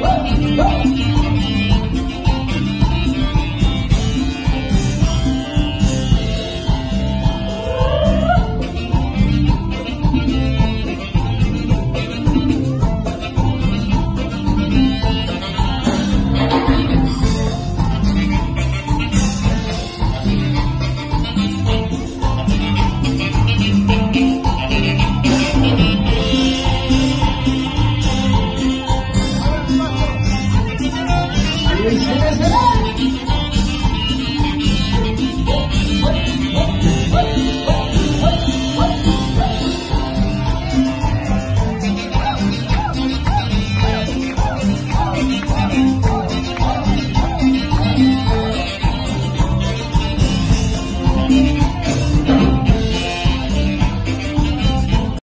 Woo! Woo! Felicidades.